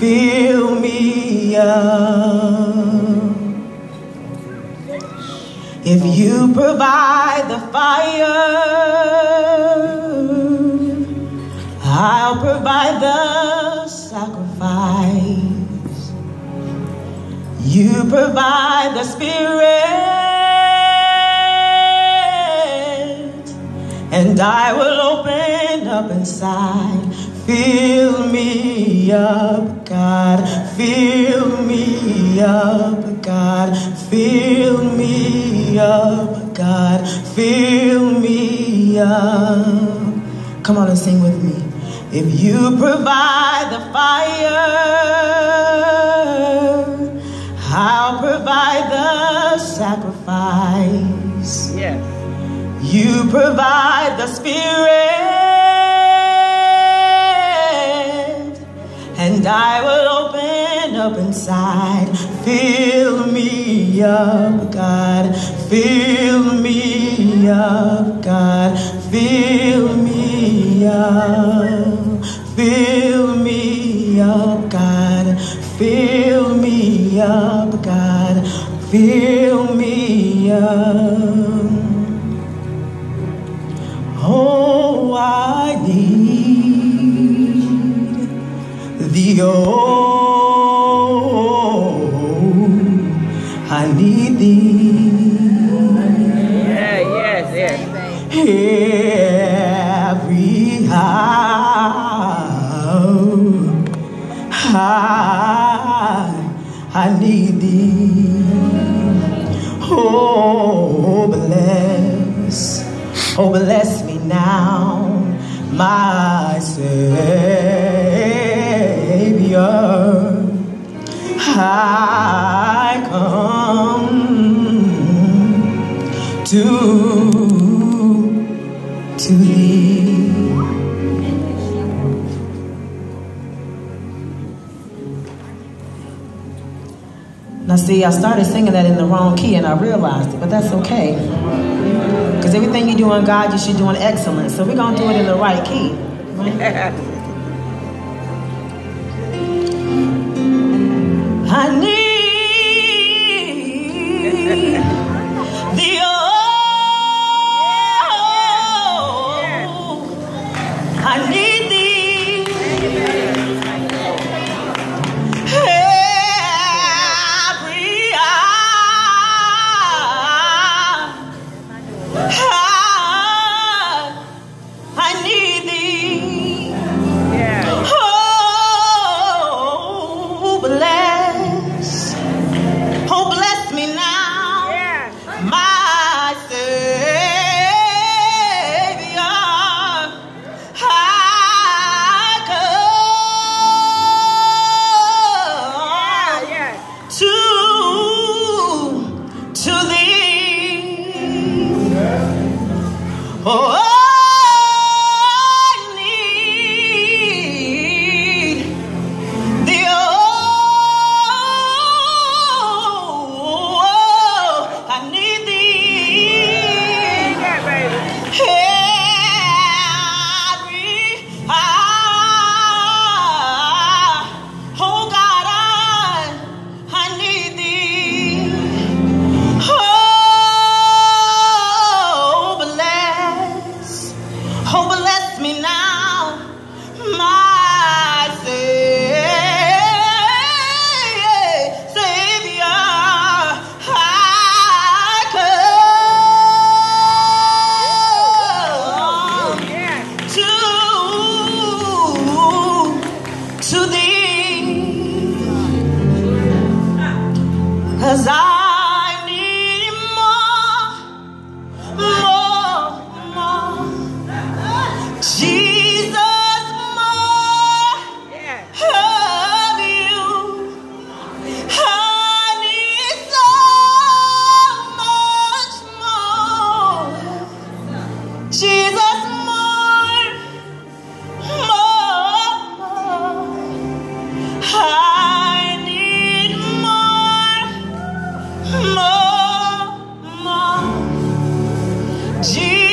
Fill me up. If you provide the fire, I'll provide the sacrifice. You provide the spirit. and I will open up inside. Fill me up, God. Fill me up, God. Fill me up, God. Fill me up. Come on and sing with me. If you provide the fire, I'll provide the sacrifice. Yeah. You provide the spirit, and I will open up inside. Fill me up, God. Fill me up, God. Fill me up. Fill me up, God. Fill me up, God. Fill me up. Oh, I oh, I need thee. Yeah, yes, yes. Every hour, I, I need thee. Oh, bless, oh, bless me now, my Now, see, I started singing that in the wrong key and I realized it, but that's okay. Because everything you do on God, you should do in excellence. So we're going to do it in the right key. Right? I need my 'cause I 记